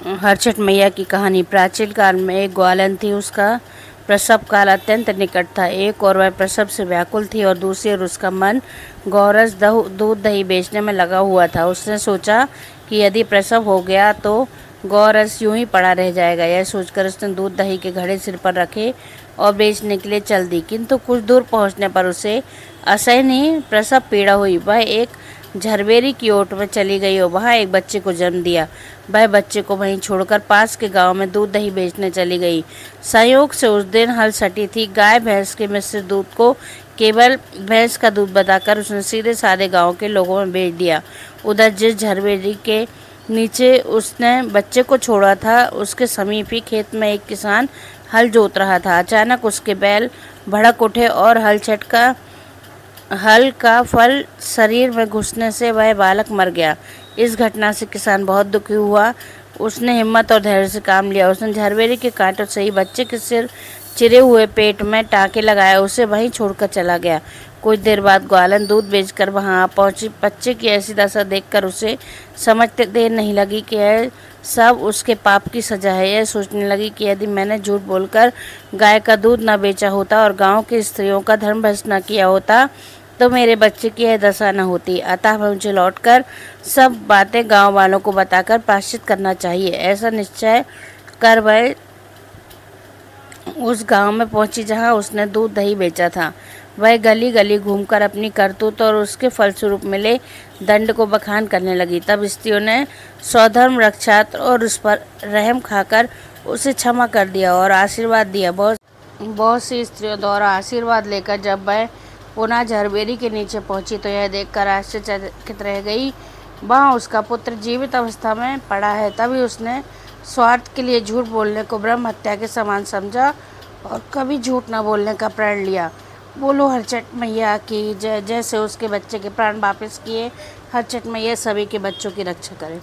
हरचट मैया की कहानी। प्राचीन काल में एक ग्वालन थी उसका। प्रसव काल अत्यंत निकट था। एक और वह प्रसव से व्याकुल थी और दूसरी ओर उसका मन गौरस दूध दही बेचने में लगा हुआ था। उसने सोचा कि यदि प्रसव हो गया तो गौरस यूँ ही पड़ा रह जाएगा। यह सोचकर उसने दूध दही के घड़े सिर पर रखे और बेचने के लिए चल दी। किंतु कुछ दूर पहुँचने पर उसे असहनीय प्रसव पीड़ा हुई। वह एक झरबेरी की ओट में चली गई और वहाँ एक बच्चे को जन्म दिया। वह बच्चे को वहीं छोड़कर पास के गाँव में दूध दही बेचने चली गई। संयोग से उस दिन हल सटी थी। गाय, भैंस के मिश्र दूध को केवल भैंस का दूध बताकर उसने सीधे सारे गाँव के लोगों में बेच दिया। उधर जिस झरबेरी के नीचे उसने बच्चे को छोड़ा था, उसके समीप ही खेत में एक किसान हल जोत रहा था। अचानक उसके बैल भड़क उठे और हल छटका हल का फल शरीर में घुसने से वह बालक मर गया। इस घटना से किसान बहुत दुखी हुआ। उसने हिम्मत और धैर्य से काम लिया। उसने झरबेरी के कांटों से ही बच्चे के सिर चिरे हुए पेट में टाके लगाया। उसे वहीं छोड़कर चला गया। कुछ देर बाद ग्वालन दूध बेचकर वहाँ पहुँची। बच्चे की ऐसी दशा देखकर उसे समझते देर नहीं लगी कि यह सब उसके पाप की सजा है। यह सोचने लगी कि यदि मैंने झूठ बोलकर गाय का दूध न बेचा होता और गाँव की स्त्रियों का धर्म भ्रष्ट न किया होता तो मेरे बच्चे की यह दशा न होती। अतः मुझे लौटकर सब बातें गाँव वालों को बताकर प्राश्चित करना चाहिए। ऐसा निश्चय कर वह उस गाँव में पहुँची जहाँ उसने दूध दही बेचा था। वह गली गली घूमकर अपनी करतूत और उसके फलस्वरूप मिले दंड को बखान करने लगी। तब स्त्रियों ने स्वधर्म रक्षात्र और उस पर रहम खाकर उसे क्षमा कर दिया और आशीर्वाद दिया। बहुत बहुत सी स्त्रियों द्वारा आशीर्वाद लेकर जब वह पुनः झरबेरी के नीचे पहुँची तो यह देखकर आश्चर्यचकित रह गई। वहाँ उसका पुत्र जीवित अवस्था में पड़ा है, तभी उसने स्वार्थ के लिए झूठ बोलने को, ब्रह्म हत्या के समान समझा और कभी झूठ न बोलने का प्रण लिया। बोलो, हरचट मैया की जय जैसे उसके बच्चे के प्राण वापस किए, हरचट मैया सभी के बच्चों की रक्षा करे।